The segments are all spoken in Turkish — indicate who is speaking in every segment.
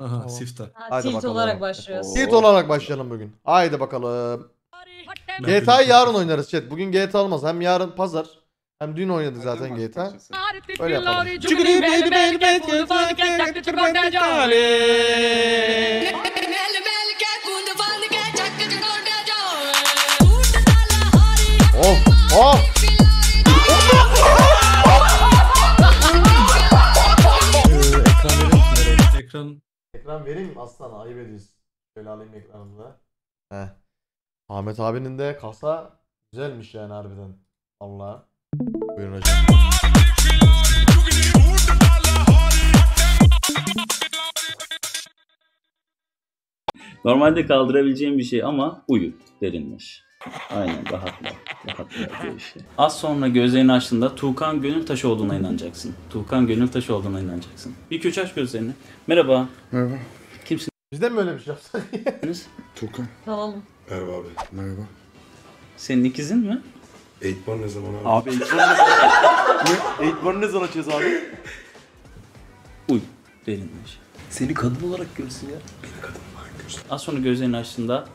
Speaker 1: Aha siftah.
Speaker 2: Ha,
Speaker 3: Hadi
Speaker 2: tilt
Speaker 3: bakalım.
Speaker 2: olarak başlıyoruz.
Speaker 3: Tilt olarak başlayalım bugün. Haydi bakalım. GTA'yı yarın oynarız chat. Bugün GTA olmaz. Hem yarın pazar hem dün oynadık zaten GTA. Öyle yapalım. Oh oh.
Speaker 1: Ekran
Speaker 3: vereyim mi aslan? Ayıp ediyorsun. Şöyle alayım ekranımı da. Heh. Ahmet abinin de kasa güzelmiş yani harbiden. Allah. Buyurun hocam.
Speaker 4: Normalde kaldırabileceğim bir şey ama uyu derinleş. Aynen rahatla. Rahatla işte. Az sonra gözlerini açtığında Tuğkan Gönültaş olduğuna inanacaksın. Tuğkan Gönültaş olduğuna inanacaksın. Bir köç aç gözlerini. Merhaba.
Speaker 5: Merhaba.
Speaker 4: Kimsiniz?
Speaker 3: Biz de mi böyle bir şey yapsak?
Speaker 5: Tuğkan.
Speaker 2: Kalalım.
Speaker 5: Merhaba abi. Merhaba.
Speaker 4: Senin ikizin mi?
Speaker 5: Eğitmen ne zaman abi?
Speaker 6: Abi eğitmeni ne zaman? Eğitmeni ne zaman açacağız abi?
Speaker 4: Uyu derinleş.
Speaker 6: Seni kadın olarak görsün ya.
Speaker 4: Az sonra gözlerini açtığında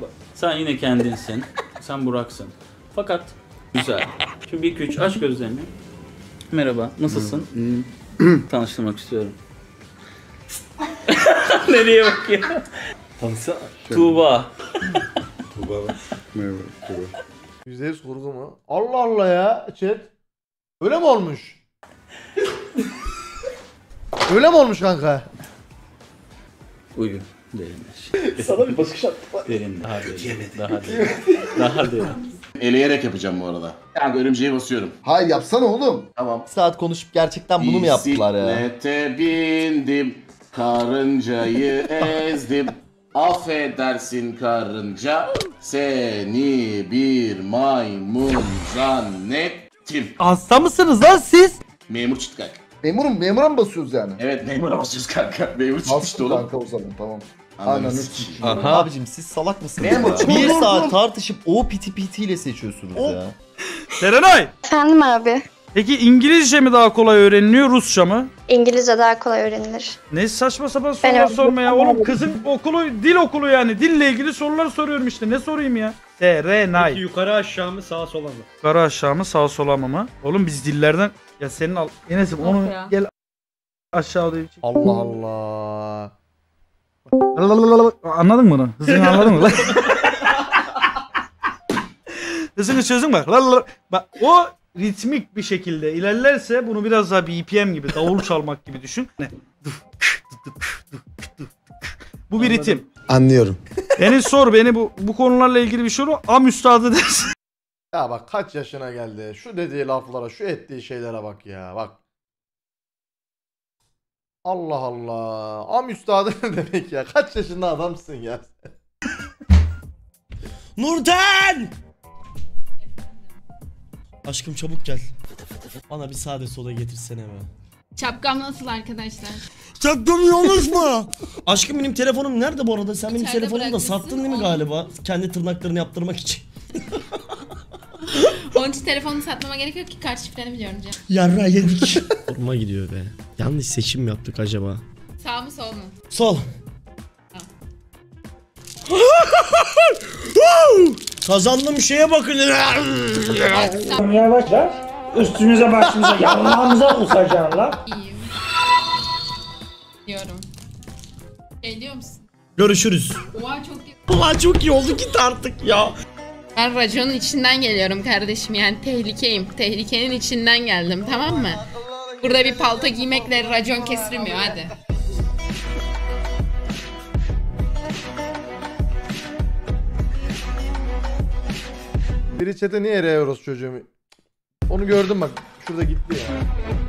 Speaker 4: bak, sen yine kendinsin. Sen Burak'sın. Fakat güzel. Şimdi bir üç aç gözlerini. Merhaba, nasılsın? Tanıştırmak istiyorum. Nereye bakıyor?
Speaker 6: Tanısa.
Speaker 4: Tuğba.
Speaker 5: Tuğba abi. Merhaba. Tuğba.
Speaker 3: %100 kurgu mu? Allah Allah ya chat. Öyle mi olmuş? Öyle mi olmuş kanka?
Speaker 4: Uyu. Derinleş.
Speaker 6: Sana bir bakış attı.
Speaker 4: Derin. Daha derin. Daha derin. Daha derin.
Speaker 7: Eleyerek yapacağım bu arada. Yani örümceği basıyorum.
Speaker 8: Hayır yapsana oğlum.
Speaker 7: Tamam.
Speaker 8: Saat konuşup gerçekten bunu mu yaptılar ya?
Speaker 7: Bisiklete bindim, karıncayı ezdim. Affedersin karınca, seni bir maymun zannettim.
Speaker 9: Hasta mısınız lan siz?
Speaker 7: Memur çıtkak.
Speaker 8: Memurum memura mı basıyoruz yani?
Speaker 7: Evet memura basıyoruz kanka. Memur
Speaker 8: Bastım
Speaker 7: oğlum.
Speaker 8: kanka o zaman tamam.
Speaker 7: Ananı sikeyim.
Speaker 8: sikeyim.
Speaker 9: Abicim siz salak mısınız?
Speaker 7: Memur,
Speaker 9: ya? Bir saat tartışıp o piti pitiyle seçiyorsunuz ya.
Speaker 10: Serenay,
Speaker 11: Efendim abi.
Speaker 10: peki İngilizce mi daha kolay öğreniliyor, Rusça mı?
Speaker 11: İngilizce daha kolay öğrenilir.
Speaker 10: Ne saçma sapan sorular sorma ya. Oğlum kızın okulu, dil okulu yani. Dille ilgili sorular soruyorum işte. Ne sorayım ya? Serenay.
Speaker 1: yukarı aşağı mı sağa sola mı?
Speaker 10: Yukarı aşağı mı sağ sola mı mı? Oğlum biz dillerden... Ya senin al... Enes'im
Speaker 2: Yok
Speaker 10: onu
Speaker 2: ya.
Speaker 10: gel aşağı odaya bir çek.
Speaker 3: Allah Allah.
Speaker 10: Anladın mı bunu? Hızını anladın mı? Hızını çözdün bak. Lalala. Bak o ritmik bir şekilde ilerlerse bunu biraz daha BPM gibi davul çalmak gibi düşün. Ne? Bu bir ritim.
Speaker 8: Anlıyorum.
Speaker 10: Beni sor beni bu bu konularla ilgili bir soru am üstadı dersin.
Speaker 3: Ya bak kaç yaşına geldi. Şu dediği laflara, şu ettiği şeylere bak ya. Bak. Allah Allah. Am üstadı ne demek ya? Kaç yaşında adamsın ya?
Speaker 9: Nurten! Aşkım çabuk gel. Bana bir sade soda getirsene be.
Speaker 11: Şapkam nasıl arkadaşlar?
Speaker 9: Çaktım yanlış mı? Aşkım benim telefonum nerede bu arada? Sen benim
Speaker 11: İçeride
Speaker 9: telefonumu da
Speaker 11: bırakmışsın,
Speaker 9: sattın değil mi
Speaker 11: onu-
Speaker 9: galiba? Kendi tırnaklarını yaptırmak için.
Speaker 11: Onun için telefonu satmama gerek yok ki kart şifreni biliyorum canım.
Speaker 9: Yarra yedik. Soruma gidiyor be. Yanlış seçim mi yaptık acaba?
Speaker 11: Sağ mı sol mu?
Speaker 9: Sol. Kazandığım şeye bakın.
Speaker 10: Üstümüze başımıza yanlarımıza kusacaksın lan.
Speaker 11: İyiyim. Diyorum. Şey diyor musun?
Speaker 9: Görüşürüz.
Speaker 11: Oha çok iyi.
Speaker 9: Ulan çok iyi oldu git artık ya.
Speaker 11: Ben raconun içinden geliyorum kardeşim yani tehlikeyim. Tehlikenin içinden geldim tamam mı? Burada bir palto giymekle racon kesilmiyor hadi.
Speaker 3: Biri chat'e niye Ereoros çocuğumu? Onu gördüm bak. Şurada gitti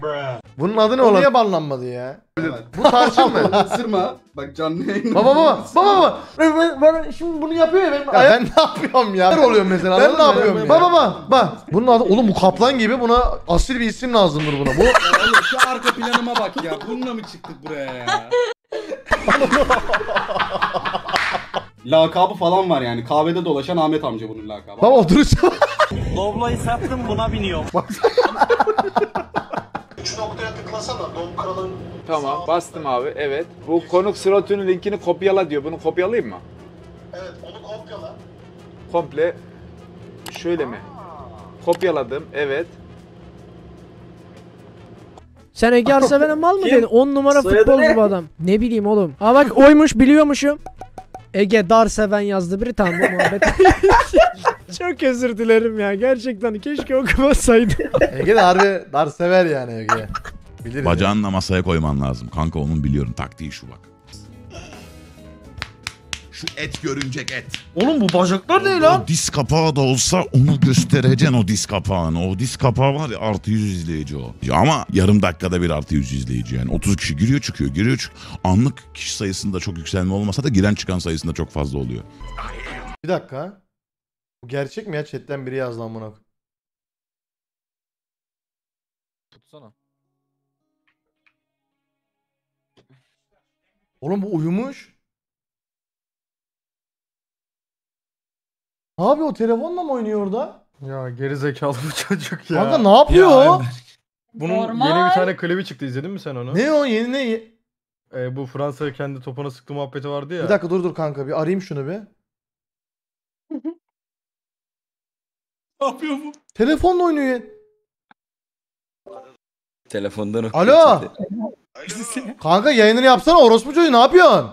Speaker 3: ya. Bunun adı ne oğlum? Niye banlanmadı ya? Bu tarçın mı?
Speaker 8: Isırma. Bak canlı yayın.
Speaker 3: Baba baba baba baba. Ben, ben, ben şimdi bunu yapıyor ya benim ya Ben ne yapıyorum ya? Ne oluyor mesela? Ben ne yapıyorum ya? Baba baba bak. Bunun adı oğlum bu kaplan gibi buna asil bir isim lazımdır buna. Bu
Speaker 6: Oğlum şu arka planıma bak ya. Bununla mı çıktık buraya ya? lakabı falan var yani. Kahvede dolaşan Ahmet amca bunun lakabı.
Speaker 3: baba oturursa
Speaker 10: Doblo'yu sattım buna biniyorum.
Speaker 3: Şu noktaya tıklasana. Dom kralın
Speaker 2: Tamam bastım abi evet. Bu konuk slotunun linkini kopyala diyor. Bunu kopyalayayım mı?
Speaker 3: Evet onu kopyala.
Speaker 2: Komple şöyle mi? Kopyaladım evet.
Speaker 12: Sen Ege Arseven'e mal mı dedin? 10 numara futbolcu bu adam. Ne bileyim oğlum. Aa bak oymuş biliyormuşum. Ege Darseven yazdı biri tam bu muhabbet. Çok özür dilerim ya gerçekten keşke okumasaydım.
Speaker 3: Ege de harbi dar sever yani Ege. Bilir.
Speaker 13: Bacağını da masaya koyman lazım. Kanka onun biliyorum taktiği şu bak. Şu et görünecek et.
Speaker 10: Oğlum bu bacaklar ne lan?
Speaker 13: O diz kapağı da olsa onu göstereceksin o diz kapağını. O diz kapağı var ya artı 100 izleyici o. Ya Ama yarım dakikada bir artı 100 izleyici yani. 30 kişi giriyor çıkıyor giriyor çıkıyor. Anlık kişi sayısında çok yükselme olmasa da giren çıkan sayısında çok fazla oluyor.
Speaker 3: Bir dakika. Bu gerçek mi ya? Chatten biri yazdı amına.
Speaker 2: Tutsana.
Speaker 3: Oğlum bu uyumuş. Abi o telefonla mı oynuyor orada?
Speaker 1: Ya geri zekalı bu çocuk ya.
Speaker 3: Kanka ne yapıyor
Speaker 1: Ya,
Speaker 3: o?
Speaker 1: Bunun
Speaker 11: Normal.
Speaker 1: yeni bir tane klibi çıktı izledin mi sen onu?
Speaker 3: Ne o yeni ne?
Speaker 1: Ee, bu Fransa kendi topuna sıktı muhabbeti vardı ya.
Speaker 3: Bir dakika dur dur kanka bir arayayım şunu bir.
Speaker 6: Ne yapıyor bu?
Speaker 3: Telefonla oynuyor.
Speaker 7: Telefondan
Speaker 3: Alo. Kanka yayınını yapsana orospu çocuğu ne yapıyorsun?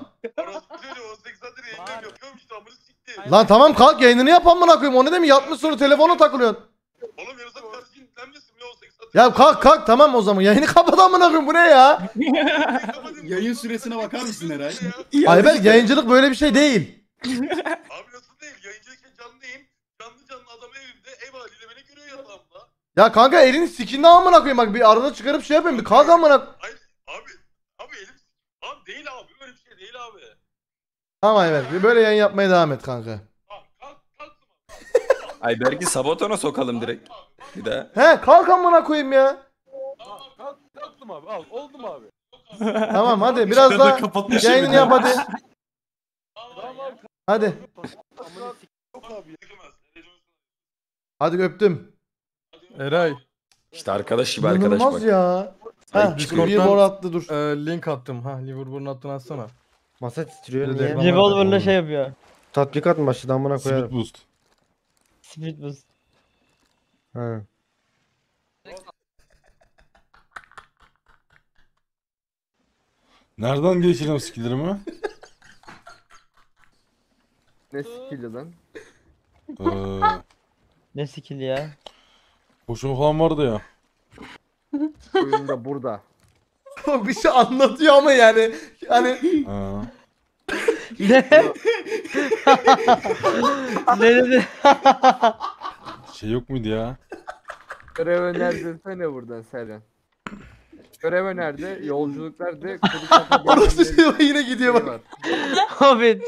Speaker 3: Lan tamam kalk yayınını yap amına koyayım. O ne demek yatmış sonra telefona takılıyorsun. Ya kalk kalk tamam o zaman yayını kapat amına koyayım bu ne ya?
Speaker 6: Yayın süresine bakar mısın Eray?
Speaker 3: Ayber yayıncılık böyle bir şey değil. Ya kanka elini sikinde amına koyayım bak bir arada çıkarıp şey yapayım bir kalk amına. Tamam bir böyle yayın yapmaya devam et kanka.
Speaker 7: Ay belki sabotona sokalım direkt. Bir daha.
Speaker 3: He kalk amına koyayım ya.
Speaker 2: Kalktım abi al oldu mu abi?
Speaker 3: Tamam hadi biraz daha yayını
Speaker 6: bir
Speaker 3: yap hadi. Hadi. Hadi öptüm.
Speaker 1: Eray.
Speaker 7: İşte arkadaş gibi
Speaker 3: İnanılmaz ya. Ha,
Speaker 1: Discord'dan-
Speaker 3: Discord'dan attı dur.
Speaker 1: Ee, link attım. Ha Liverpool'un attığını atsana.
Speaker 10: Masa titriyor
Speaker 1: Bir de reklam
Speaker 10: Revolver'la şey yapıyor. Tatbikat mı başladı amına koyarım.
Speaker 1: boost.
Speaker 10: Speed boost. Ha.
Speaker 5: Nereden geçeceğim skillerimi?
Speaker 10: Ne skill'i lan?
Speaker 5: Ee,
Speaker 10: Ne skill ya?
Speaker 5: boşum falan vardı ya.
Speaker 10: Oyunda burada.
Speaker 3: bir şey anlatıyor ama yani. Hani
Speaker 5: Ha.
Speaker 10: Ne? ne dedi?
Speaker 5: Şey yok muydu ya?
Speaker 10: Görev önerdin buradan Sercan. Görev önerdi, yolculuklar de kuru kafa
Speaker 3: şey yine gidiyor bak.
Speaker 10: Abi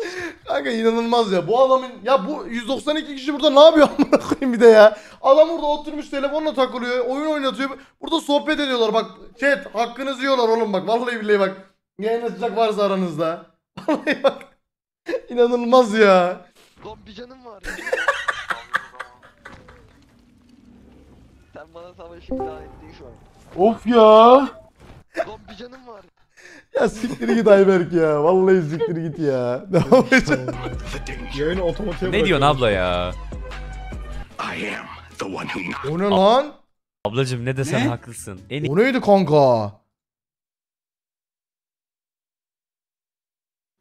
Speaker 3: Kanka inanılmaz ya. Bu adamın ya bu 192 kişi burada ne yapıyor amına koyayım bir de ya. Adam burada oturmuş telefonla takılıyor, oyun oynatıyor. Burada sohbet ediyorlar bak. Chat hakkınızı yiyorlar oğlum bak. Vallahi billahi bak. Yayın açacak varsa aranızda. Vallahi bak. İnanılmaz ya.
Speaker 10: Lan bir canım var. Sen bana savaşı ilan ettin şu an.
Speaker 5: Of ya.
Speaker 10: Lan bir canım var.
Speaker 3: Ya siktir git Ayberk ya. Vallahi siktir git ya. Devam edeceğim.
Speaker 1: Yayını otomatiğe
Speaker 7: Ne diyorsun abla ya?
Speaker 3: O ne lan?
Speaker 7: Ablacım ne desen
Speaker 6: Ne?
Speaker 7: haklısın. En
Speaker 3: O neydi kanka?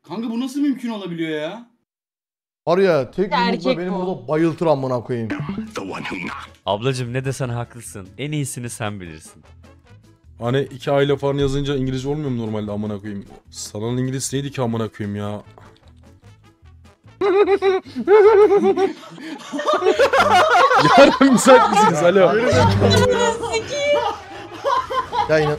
Speaker 6: Kanka bu nasıl mümkün olabiliyor ya?
Speaker 3: Var ya tek yumrukla
Speaker 11: Gerçek
Speaker 3: beni
Speaker 11: bu.
Speaker 3: burada bayıltır amına koyayım.
Speaker 7: Ablacım ne desen haklısın. En iyisini sen bilirsin.
Speaker 5: Hani iki aile falan yazınca İngilizce olmuyor mu normalde amına koyayım? Sanal İngiliz neydi ki amına koyayım ya? Yarın müsait misiniz? Alo.
Speaker 3: Ya inan.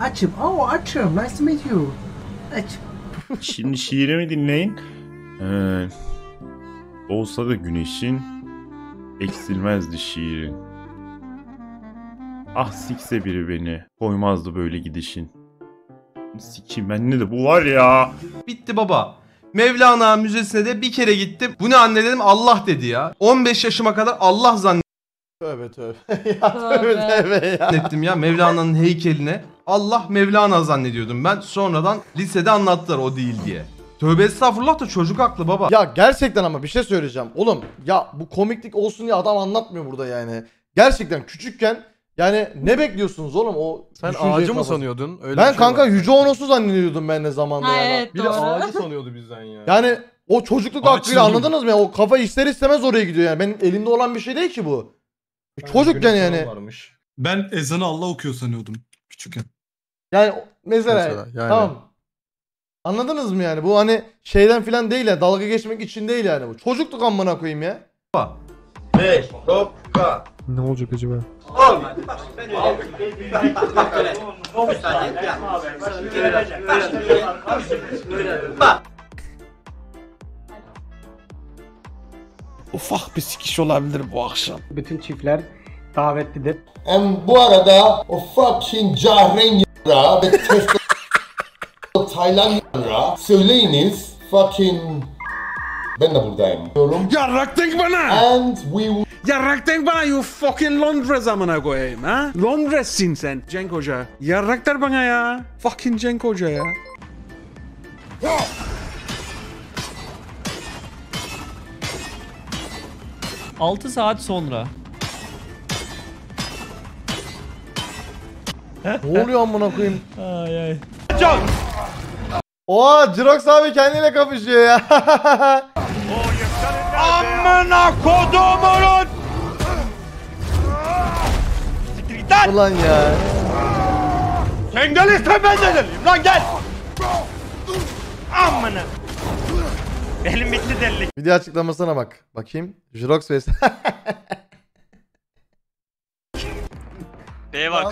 Speaker 10: Açım. Oh açım. Nice to meet you. Aç.
Speaker 2: Şimdi şiirimi dinleyin. Ee, olsa da güneşin eksilmezdi şiirin. Ah sikse biri beni koymazdı böyle gidişin. Sikim bende de bu var ya.
Speaker 14: Bitti baba. Mevlana Müzesi'ne de bir kere gittim. Bu ne anne dedim Allah dedi ya. 15 yaşıma kadar Allah zannettim.
Speaker 3: Tövbe tövbe. ya tövbe tövbe ya.
Speaker 14: Zannettim ya Mevlana'nın heykeline. Allah Mevlana zannediyordum ben. Sonradan lisede anlattılar o değil diye. Tövbe estağfurullah da çocuk haklı baba.
Speaker 3: Ya gerçekten ama bir şey söyleyeceğim. Oğlum ya bu komiklik olsun diye adam anlatmıyor burada yani. Gerçekten küçükken yani ne bekliyorsunuz oğlum o
Speaker 1: Sen ağacı mı
Speaker 3: kafası-
Speaker 1: sanıyordun? Öyle
Speaker 3: ben
Speaker 1: bir şey
Speaker 3: kanka
Speaker 1: var.
Speaker 3: Yüce Onos'u zannediyordum ben ne zamanda
Speaker 11: Ha,
Speaker 3: yani.
Speaker 11: evet.
Speaker 1: Bir de
Speaker 11: Doğru.
Speaker 1: ağacı sanıyordu bizden ya.
Speaker 3: Yani o çocukluk
Speaker 15: Ağaç
Speaker 3: aklıyla anladınız mı? ya? O kafa ister istemez oraya gidiyor yani. Benim elimde olan bir şey değil ki bu. Çocukken yani.
Speaker 1: varmış.
Speaker 15: Ben ezanı Allah okuyor sanıyordum küçükken.
Speaker 3: Yani mesela,
Speaker 1: Mesela, yani.
Speaker 3: tamam. Anladınız mı yani? Bu hani şeyden filan değil ya. Dalga geçmek için değil yani bu. Çocukluk amına koyayım ya.
Speaker 16: Ne olacak acaba?
Speaker 17: Ufak bir sikiş olabilir bu akşam.
Speaker 18: Bütün çiftler davetlidir.
Speaker 8: bu arada o fucking Cahren ya ve testo Taylan ya söyleyiniz fucking ben de buradayım diyorum.
Speaker 17: Yarrak denk bana!
Speaker 8: And we will
Speaker 17: Yarrak denk bana you fucking Londres amına koyayım ha? Londres'sin sen Cenk Hoca. Yarrak der bana ya. Fucking Cenk Hoca ya.
Speaker 9: Altı saat sonra.
Speaker 3: Ne oluyor amına koyayım?
Speaker 9: Ay ay.
Speaker 3: Oha Jirox abi kendiyle kapışıyor ya.
Speaker 17: Amına kodumunun!
Speaker 3: Ulan ya.
Speaker 17: Sen gelirsen ben de geleyim lan gel! Amına! Benim bitti delilik.
Speaker 3: Video açıklamasına bak. Bakayım. Jirox vs.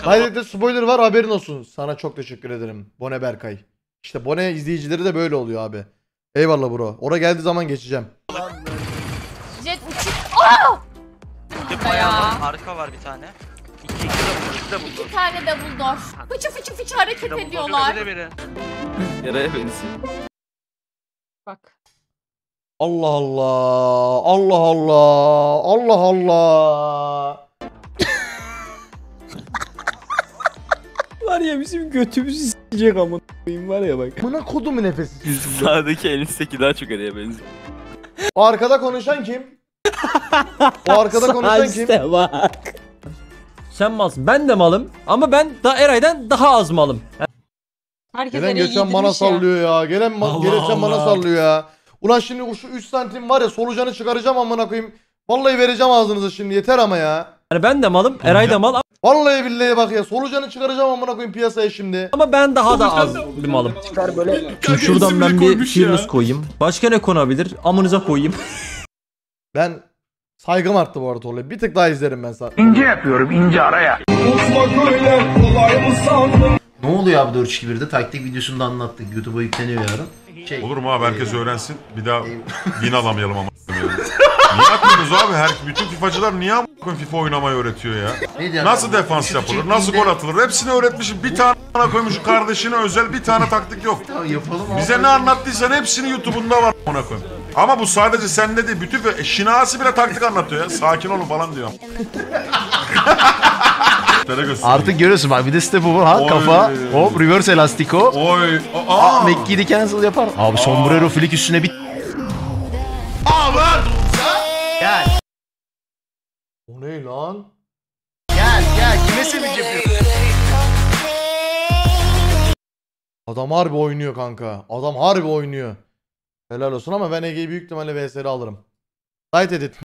Speaker 3: Hayır de spoiler var haberin olsun. Sana çok teşekkür ederim. Bone Berkay. İşte Bone izleyicileri de böyle oluyor abi. Eyvallah bro. Ora geldiği zaman geçeceğim.
Speaker 11: Jet uçuk. Aa! Ya.
Speaker 19: Arka var bir tane.
Speaker 11: İki tane double door. Fıçı fıçı fıçı hareket ediyorlar.
Speaker 9: Yaraya benziyor.
Speaker 11: Bak.
Speaker 3: Allah Allah. Allah Allah. Allah Allah.
Speaker 9: Var ya bizim götümüzü s**ecek amına koyayım var ya bak.
Speaker 3: Buna kodumu nefesi.
Speaker 9: Sağdaki elinizdeki daha çok araya benziyor.
Speaker 3: Arkada konuşan kim? O arkada konuşan kim?
Speaker 9: bak. Sen malsın. Ben de malım ama ben da Eray'dan daha az malım.
Speaker 11: Herkes
Speaker 3: Gelen geçen bana sallıyor ya. Gelen ma-
Speaker 15: Allah
Speaker 3: gelirsen bana sallıyor ya. Ulan şimdi şu 3 santim var ya solucanı çıkaracağım amına koyayım. Vallahi vereceğim ağzınıza şimdi yeter ama ya.
Speaker 9: Yani ben de malım, Eray da mal
Speaker 3: Vallahi billahi bak ya solucanı çıkaracağım amına koyayım piyasaya şimdi.
Speaker 9: ama ben daha da az bir malım. Şimdi şuradan ben bir Fearless koyayım. Başka ne konabilir? Amınıza koyayım.
Speaker 3: Ben saygım arttı bu arada olay. Bir tık daha izlerim ben sana.
Speaker 8: Ne oluyor abi 4-2-1'de? Taktik videosunda anlattık. YouTube'a yükleniyor yarın. Şey,
Speaker 20: Olur mu abi herkes öğrensin. Bir daha win alamayalım ama. niye atmıyorsunuz abi? Her bütün FIFA'cılar niye a**ın FIFA oynamayı öğretiyor ya?
Speaker 8: ne diyor
Speaker 20: Nasıl defans yapılır? Nasıl
Speaker 8: çektiğinde-
Speaker 20: gol atılır? Hepsini öğretmişim. Bir tane a**ına koymuşum kardeşine özel bir tane taktik yok.
Speaker 8: Tamam yapalım abi.
Speaker 20: Bize ne anlattıysan hepsini YouTube'unda var a**ına koyayım. Ama bu sadece sende değil. Bütün fe- Şinasi bile taktik anlatıyor ya. Sakin olun falan diyor. Tele göster.
Speaker 8: Artık görüyorsun bak bir de step over ha
Speaker 20: Oy.
Speaker 8: kafa hop reverse elastiko.
Speaker 20: Oy. Aa.
Speaker 8: Aa, Mekki'yi cancel yapar. Abi sombrero flick üstüne bir
Speaker 3: O ne lan?
Speaker 8: gel gel kime sevinç yapıyorsun?
Speaker 3: Adam harbi oynuyor kanka. Adam harbi oynuyor. Helal olsun ama ben Ege'yi büyük ihtimalle VS'leri alırım. Tight edit.